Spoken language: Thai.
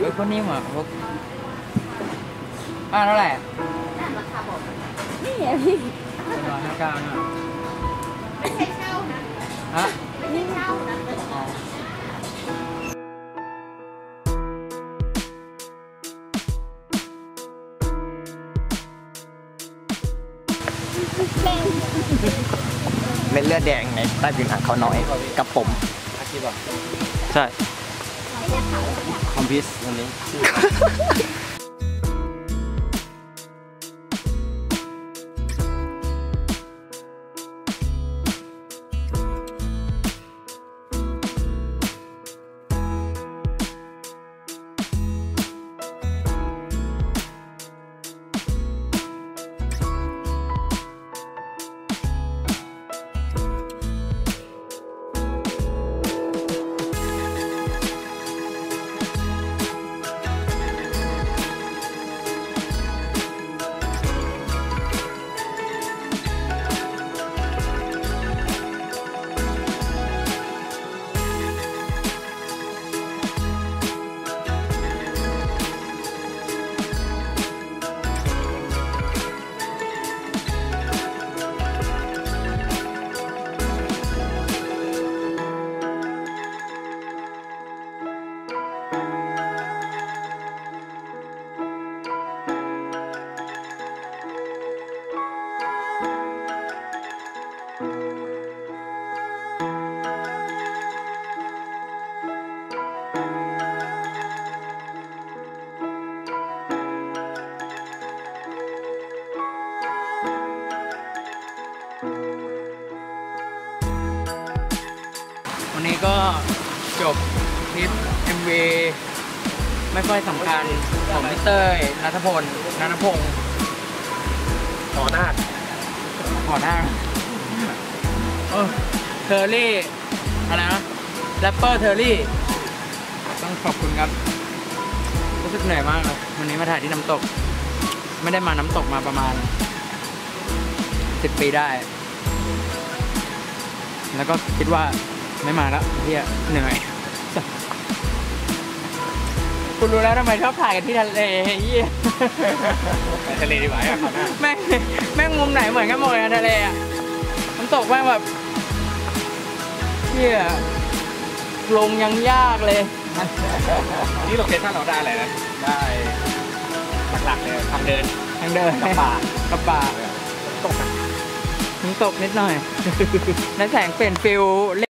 เออคนนี้เหมือนพวกอ่าเท่าไหร่อ่านราคาบอกนี่ไงพี่เป็นร้อยห้าเก้าเนี่ยไม่ใช่เช่านะฮะไม่ใช่เช่านะอ๋อเป็นเม็ดเลือดแดงในใต้ผิวหนังเขาน้อยกับผมอาชีพอะใช่ คอมพิว วันนี้ก็จบคลิป MV ไม่ค่อยสำคัญของพี่เต้ยณัฐพลณัฐพงษ์ต่อหน้าขอหน้าเออเทอร์รี่อะไรนะ Rapper Tery ต้องขอบคุณครับ รู้สึกเหนื่อยมากเลยวันนี้มาถ่ายที่น้ำตก ไม่ได้มาน้ำตกมาประมาณสิบปีได้ แล้วก็คิดว่า ไม่มาแล้วเฮียเหนื่อย คุณรู้แล้วทำไมชอบถ่ายกันที่ทะเลเฮียไปทะเลดีกว่าอะแม่งแม่งมุมไหนเหมือนกันหมดเลยอะทะเลอะน้ำตกแม่งแบบเฮียลงยังยากเลย นี่โลเคชั่นเราได้อะไรนะ ได้หลักๆเลยทางเดินทางเดินกับป่ากับป่าตกอะน้ำตกนิดหน่อย แล้วแสงเปลี่ยนฟิล